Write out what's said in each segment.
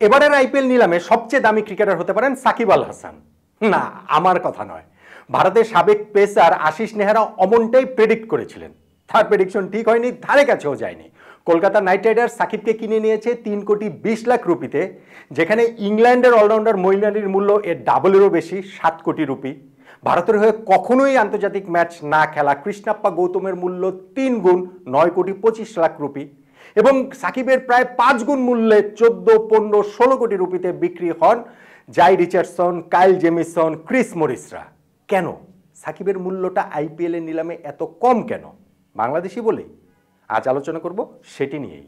এবারের আইপিএল নিলামে সবচেয়ে দামি ক্রিকেটার হতে পারেন সাকিব আল হাসান। না, আমার কথা নয়। ভারতের সাবেক পেসার আশিস নেহারা অমনটাই প্রেডিক্ট করেছিলেন। তার প্রেডিকশন ঠিক হয়নি, ধারে কাছেও যায়নি। কলকাতা নাইট রাইডার্স সাকিবকে কিনে নিয়েছে তিন কোটি বিশ লাখ রুপিতে, যেখানে ইংল্যান্ডের অলরাউন্ডার মৈনালির মূল্য এর ডাবলেরও বেশি, সাত কোটি রুপি। ভারতের হয়ে কখনোই আন্তর্জাতিক ম্যাচ না খেলা কৃষ্ণাপ্পা গৌতমের মূল্য তিন গুণ নয় কোটি পঁচিশ লাখ রুপি। এবং সাকিবের প্রায় পাঁচ গুণ মূল্যে চোদ্দ, পনেরো, ষোলো কোটি রুপিতে বিক্রি হন Jhye Richardson, Kyle Jamieson, Chris মরিসরা। কেন? সাকিবের মূল্যটা আইপিএল এর নিলামে এত কম কেন? বাংলাদেশি বলেই আজ আলোচনা করব সেটি নিয়েই।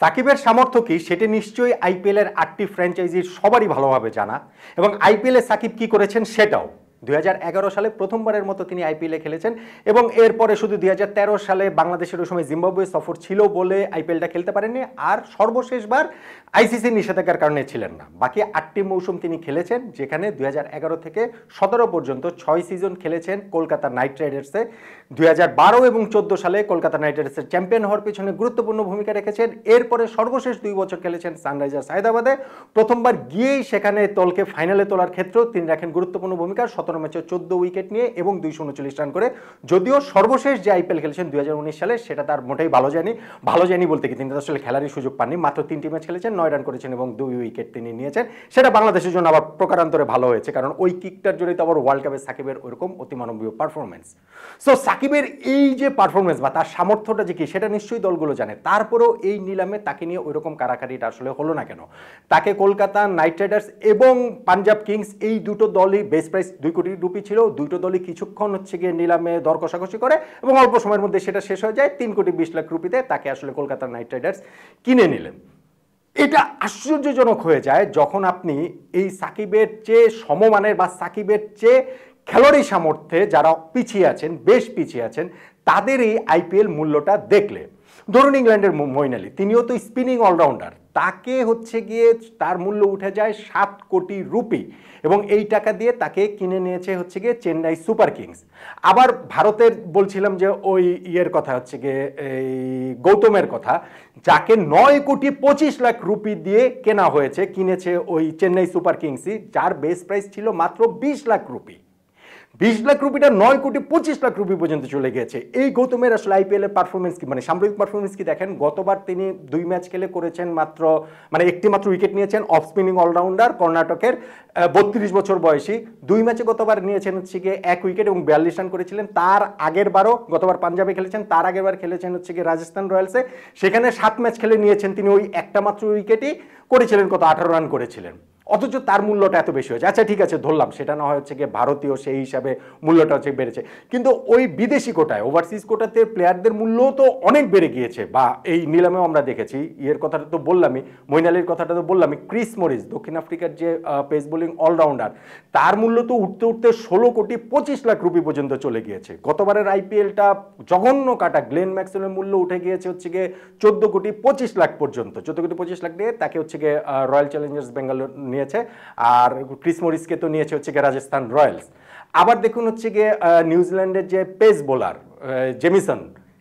সাকিবের সামর্থ্য কি সেটি নিশ্চয়ই আইপিএল এর আটটি ফ্র্যাঞ্চাইজির সবারই ভালোভাবে জানা। এবং আইপিএল সাকিব কি করেছেন সেটাও দুই হাজার এগারো সালে প্রথমবারের মতো তিনি আইপিএলে খেলেছেন এবং এরপরে শুধু দুই হাজার তেরো সালে বাংলাদেশের ওই সময় জিম্বাবুয়ে সফর ছিল বলে আইপিএলটা খেলতে পারেননি। আর সর্বশেষবার আইসিসি নিষেধাজ্ঞার কারণে ছিলেন না। বাকি আটটি মৌসুম তিনি খেলেছেন, যেখানে দু হাজার এগারো থেকে সতেরো পর্যন্ত ছয় সিজন খেলেছেন কলকাতা নাইট রাইডার্সে। দুই হাজার বারো এবং চোদ্দ সালে কলকাতা নাইট রাইডার্সের চ্যাম্পিয়ন হওয়ার পিছনে গুরুত্বপূর্ণ ভূমিকা রেখেছেন। এরপরে সর্বশেষ দুই বছর খেলেছেন সানরাইজার্স হায়দ্রাবাদে। প্রথমবার গিয়েই সেখানে দলকে ফাইনালে তোলার ক্ষেত্রেও তিনি রাখেন গুরুত্বপূর্ণ ভূমিকা। সতেরো ম্যাচে চোদ্দ উইকেট নিয়ে এবং দুইশো উনচল্লিশ রান করে। যদিও সর্বশেষ যে আইপিএল খেলেছেন দুই সালে, সেটা তার মোটেই ভালো যায়নি। ভালো যায়নি বলতে কি তিনি আসলে খেলারই সুযোগ পাননি। মাত্র তিনটি ম্যাচ খেলেছেন, নয় রান করেছেন এবং দুই উইকেট তিনি নিয়েছেন। সেটা বাংলাদেশের জন্য আবার প্রকারান্তরে ভালো হয়েছে, কারণ ওই কিকটার জন্যই তো আবার ওয়ার্ল্ড কাপে সাকিবের ওইরকম অতিমানবীয় পারফরমেন্স সো সাকিবের এই যে পারফরমেন্স বা তার সামর্থ্যটা যে কি, সেটা নিশ্চয়ই দলগুলো জানে। তারপরেও এই নিলামে তাকে নিয়ে ওইরকম কারাকারিটা আসলে হলো না কেন? তাকে কলকাতা নাইট রাইডার্স এবং পাঞ্জাব কিংস এই দুটো দলই বেস্ট প্রাইস দুই কোটি রুপি ছিল দুটো দলই কিছুক্ষণ হচ্ছে গিয়ে নিলামে দর কষাকষি করে এবং অল্প সময়ের মধ্যে সেটা শেষ হয়ে যায়। তিন কোটি বিশ লাখ রুপিতে তাকে আসলে কলকাতা নাইট রাইডার্স কিনে নিলেন। এটা আশ্চর্যজনক হয়ে যায় যখন আপনি এই সাকিবের চেয়ে সমমানের বা সাকিবের চেয়ে খেলোয়াড়ি সামর্থ্যে যারা পিছিয়ে আছেন, বেশ পিছিয়ে আছেন তাদের এই আইপিএল মূল্যটা দেখলে। ধরুন ইংল্যান্ডের মইন আলী তিনিও তো স্পিনিং অলরাউন্ডার তাকে হচ্ছে গিয়ে তার মূল্য উঠে যায় সাত কোটি রুপি এবং এই টাকা দিয়ে তাকে কিনে নিয়েছে হচ্ছে গিয়ে চেন্নাই সুপার কিংস। আবার ভারতের বলছিলাম যে ওই ইয়ের কথা হচ্ছে গিয়ে, এই গৌতমের কথা, যাকে নয় কোটি পঁচিশ লাখ রুপি দিয়ে কেনা হয়েছে, কিনেছে ওই চেন্নাই সুপার কিংসই, যার বেস প্রাইস ছিল মাত্র বিশ লাখ রুপি। বিশ লাখ রুপিটা নয় কোটি পঁচিশ লাখ রুপি পর্যন্ত চলে গেছে এই গৌতমের আসলে আইপিএল এর পারফরমেন্স কি? মানে সামরিক পারফরমেন্স কি দেখেন? গতবার তিনি দুই ম্যাচ খেলে করেছেন মাত্র মানে একটি মাত্র উইকেট নিয়েছেন অফ স্পিনিং অলরাউন্ডার কর্ণাটকের বত্রিশ বছর বয়সী। দুই ম্যাচে গতবার নিয়েছেন হচ্ছে গিয়ে এক উইকেট এবং বিয়াল্লিশ রান করেছিলেন। তার আগের বারও গতবার পাঞ্জাবে খেলেছেন, তার আগের বার খেলেছেন হচ্ছে গিয়ে রাজস্থান রয়্যালসে। সেখানে সাত ম্যাচ খেলে নিয়েছেন তিনি ওই একটা মাত্র উইকেটই করেছিলেন, কত আঠারো রান করেছিলেন। অথচ তার মূল্যটা এত বেশি হয়েছে। আচ্ছা ঠিক আছে, ধরলাম। সেটা না হচ্ছে গিয়ে ভারতীয় সেই হিসাবে মূল্যটা হচ্ছে বেড়েছে। কিন্তু ওই বিদেশি কোটায় ওভারসিজ কোটাতে প্লেয়ারদের মূল্য তো অনেক বেড়ে গিয়েছে। বা এই নিলামেও আমরা দেখেছি। ইয়ের কথাটা তো বললামই, মৈনালির কথাটা তো বললামই। ক্রিস মরিস, দক্ষিণ আফ্রিকার যে পেস বোলিং অলরাউন্ডার তার মূল্য তো উঠতে উঠতে ষোলো কোটি পঁচিশ লাখ রুপি পর্যন্ত চলে গিয়েছে। গতবারের আইপিএলটা জঘন্য কাটা গ্লেন ম্যাক্সওয়েলের মূল্য উঠে গিয়েছে হচ্ছে গিয়ে চোদ্দ কোটি পঁচিশ লাখ পর্যন্ত। চোদ্দ কোটি পঁচিশ লাখ দিয়ে তাকে হচ্ছে গিয়ে রয়্যাল চ্যালেঞ্জার্স বেঙ্গালোর নিয়েছে। আর ক্রিস মরিসকে তো নিয়েছে হচ্ছে গিয়ে রাজস্থান রয়্যালস। আবার দেখুন হচ্ছে গিয়ে নিউজিল্যান্ডের যে pace bowler Jamieson,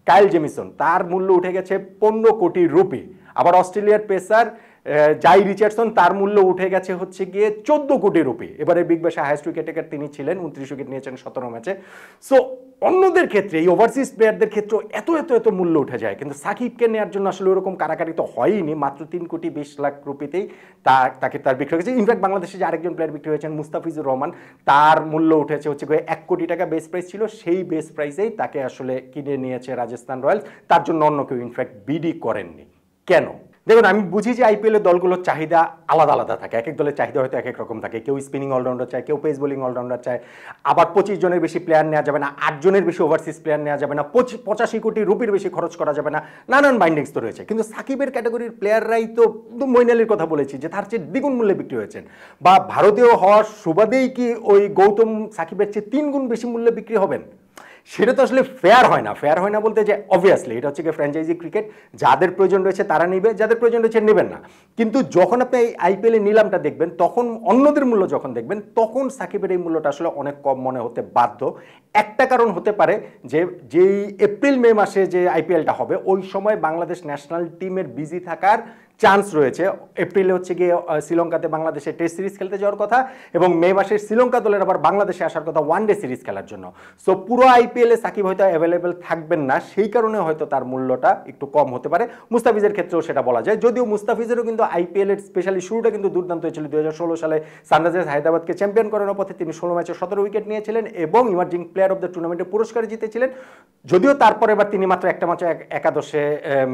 Kyle Jamieson, তার মূল্য উঠে গেছে পনেরো কোটি রুপি। আবার অস্ট্রেলিয়ার পেসার জাই রিচার্ডসন, তার মূল্য উঠে গেছে হচ্ছে গিয়ে চোদ্দ কোটি রুপি। এবারে বিগ ব্যাশে হাইস্ট উইকেট টেকার তিনি ছিলেন, উনত্রিশ উইকেট নিয়েছেন সতেরো ম্যাচে সো অন্যদের ক্ষেত্রে, এই ওভারসিজ প্লেয়ারদের ক্ষেত্রে এত এত এত মূল্য উঠে যায়। কিন্তু সাকিবকে নেওয়ার জন্য আসলে ওরকম কারাকারি তো হয়নি মাত্র তিন কোটি বিশ লাখ রুপিতেই তা, তাকে তার বিক্রি হয়েছে। ইনফ্যাক্ট বাংলাদেশে যে আরেকজন প্লেয়ার বিক্রি হয়েছেন, মুস্তাফিজুর রহমান, তার মূল্য উঠেছে হচ্ছে এক কোটি টাকা বেস প্রাইস ছিল। সেই বেস প্রাইসেই তাকে আসলে কিনে নিয়েছে রাজস্থান রয়্যালস। তার জন্য অন্য কেউ ইনফ্যাক্ট বিডি করেননি। কেন? দেখুন, আমি বুঝি যে আইপিএল এর দলগুলোর চাহিদা আলাদা আলাদা থাকে। এক এক দলের চাহিদা হয়তো এক এক রকম থাকে। কেউ স্পিনিং অলরাউন্ডার চায়, কেউ পেস বোলিং অলরাউন্ডার চায়। আবার পঁচিশ জনের বেশি প্লেয়ার নেওয়া যাবে না, আট জনের বেশি ওভারসিজ প্লেয়ার নেওয়া যাবে না পঁচাশি কোটি রুপির বেশি খরচ করা যাবে না, নানান বাইন্ডিংস তো রয়েছে। কিন্তু সাকিবের ক্যাটাগরির প্লেয়াররাই তো মৈনালির কথা বলেছি যে তার চেয়ে দ্বিগুণ মূল্যে বিক্রি হয়েছেন। বা ভারতীয় হওয়ার সুবাদেই কি ওই গৌতম সাকিবের চেয়ে তিন গুণ বেশি মূল্যে বিক্রি হবেন? সেটা তো আসলে ফেয়ার হয় না। ফেয়ার হয় না বলতে যে অবভিয়াসলি এটা হচ্ছে কি ফ্র্যাঞ্চাইজি ক্রিকেট যাদের প্রয়োজন রয়েছে তারা নিবে, যাদের প্রয়োজন রয়েছে নেবেন না। কিন্তু যখন আপনি এই আইপিএলে নিলামটা দেখবেন, তখন অন্যদের মূল্য যখন দেখবেন, তখন সাকিবের এই মূল্যটা আসলে অনেক কম মনে হতে বাধ্য। একটা কারণ হতে পারে যে, যেই এপ্রিল মে মাসে যে আইপিএলটা হবে, ওই সময় বাংলাদেশ ন্যাশনাল টিমের বিজি থাকার চান্স রয়েছে। এপ্রিলে হচ্ছে গিয়ে শ্রীলঙ্কাতে বাংলাদেশে টেস্ট সিরিজ খেলতে যাওয়ার কথা এবং মে মাসে শ্রীলঙ্কা দলের আবার বাংলাদেশে আসার কথা ওয়ান ডে সিরিজ খেলার জন্য। সো পুরো আইপিএলে সাকিব হয়তো অ্যাভেলেবেল থাকবেন না, সেই কারণে হয়তো তার মূল্যটা একটু কম হতে পারে। মুস্তাফিজের ক্ষেত্রেও সেটা বলা যায়। যদিও মুস্তাফিজেরও কিন্তু আইপিএলের স্পেশালি শুরুটা কিন্তু দুর্দান্ত হয়েছিল। দু হাজার ষোলো সালে সানরাইজার্স হায়দ্রাবাদকে চ্যাম্পিয়ন করানোর পথে তিনি ষোলো ম্যাচে সতেরো উইকেট নিয়েছিলেন এবং ইমার্জিং প্লেয়ার অফ দ্য টুর্নামেন্টে পুরস্কার জিতেছিলেন। যদিও তারপরে এবার তিনি মাত্র একটা ম্যাচে একাদশে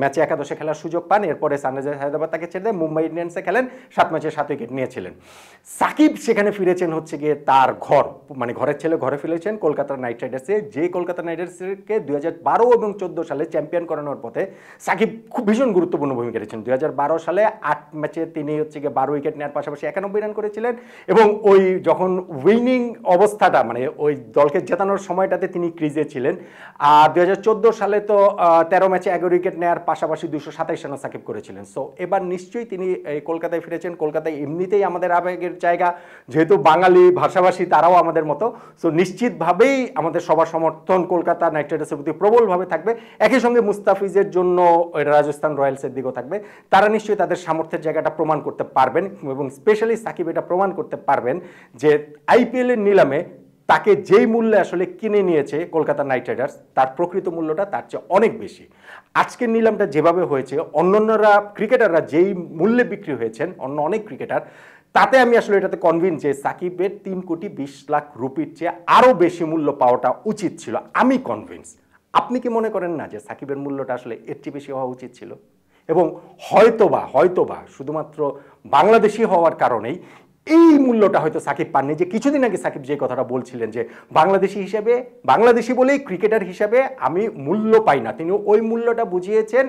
ম্যাচে একাদশে খেলার সুযোগ পান। এরপরে সানরাইজার্স হায়দ্রাবাদ তাকে ছেড়ে দেয়, মুম্বাই ইন্ডিয়ান্সে খেলেন, সাত ম্যাচে সাত উইকেট নিয়েছিলেন। সাকিব সেখানে ফিরেছেন হচ্ছে গিয়ে তার ঘর মানে ঘরের ছেলে ঘরে ফিরেছেন কলকাতা নাইট রাইডার্সে। যে কলকাতা নাইট রাইডার্সকে দুই হাজার বারো এবং চোদ্দ সালে চ্যাম্পিয়ন করানোর পথে সাকিব খুব ভীষণ গুরুত্বপূর্ণ ভূমিকা রেখেছেন। দুই হাজার বারো সালে আট ম্যাচে তিনি হচ্ছে গিয়ে বারো উইকেট নেওয়ার পাশাপাশি একানব্বই রান করেছিলেন এবং ওই যখন উইনিং অবস্থাটা মানে ওই দলকে জেতানোর সময়টাতে তিনি ক্রিজে ছিলেন। আর দুই হাজার চোদ্দ সালে তো তেরো ম্যাচে এগারো উইকেট নেওয়ার পাশাপাশি দুশো সাতাইশ রানও সাকিব করেছিলেন। সো এবার নিশ্চয়ই তিনি কলকাতায় ফিরেছেন। কলকাতায় এমনিতেই আমাদের আবেগের জায়গা। যেহেতু বাঙালি ভাষাভাষী, তারাও আমাদের মতো। সো নিশ্চিতভাবেই আমাদের সবার সমর্থন কলকাতা নাইট রাইডার্সের প্রতি প্রবলভাবে থাকবে। একই সঙ্গে মুস্তাফিজের জন্য রাজস্থান রয়্যালসের দিকেও থাকবে। তারা নিশ্চয়ই তাদের সামর্থ্যের জায়গাটা প্রমাণ করতে পারবেন এবং স্পেশালি সাকিব এটা প্রমাণ করতে পারবেন যে আইপিএলের নিলামে তাকে যেই মূল্যে আসলে কিনে নিয়েছে কলকাতা নাইট রাইডার্স, তার প্রকৃত মূল্যটা তার চেয়ে অনেক বেশি। আজকের নিলামটা যেভাবে হয়েছে, অন্যান্যরা, ক্রিকেটাররা যেই মূল্যে বিক্রি হয়েছেন, অন্য অনেক ক্রিকেটার, তাতে আমি আসলে এটাতে কনভিন্স যে সাকিবের তিন কোটি বিশ লাখ রুপির চেয়ে আরও বেশি মূল্য পাওয়াটা উচিত ছিল। আমি কনভিন্স আপনি কি মনে করেন না যে সাকিবের মূল্যটা আসলে এর চেয়ে বেশি হওয়া উচিত ছিল? এবং হয়তোবা হয়তোবা, শুধুমাত্র বাংলাদেশি হওয়ার কারণেই এই মূল্যটা হয়তো সাকিব পাননি। যে কিছুদিন আগে সাকিব যে কথাটা বলছিলেন যে, বাংলাদেশি হিসেবে, বাংলাদেশি বলেই ক্রিকেটার হিসেবে আমি মূল্য পাই না। তিনি ওই মূল্যটা বুঝিয়েছেন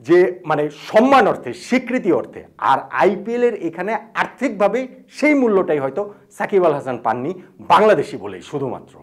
যে মানে সম্মান অর্থে, স্বীকৃতি অর্থে। আর আইপিএলের এখানে আর্থিকভাবে সেই মূল্যটাই হয়তো সাকিব আল হাসান পাননি, বাংলাদেশি বলেই শুধুমাত্র।